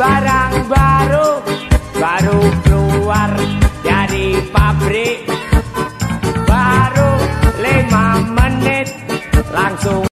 barang baru baru keluar dari pabrik. Baru lima menit langsung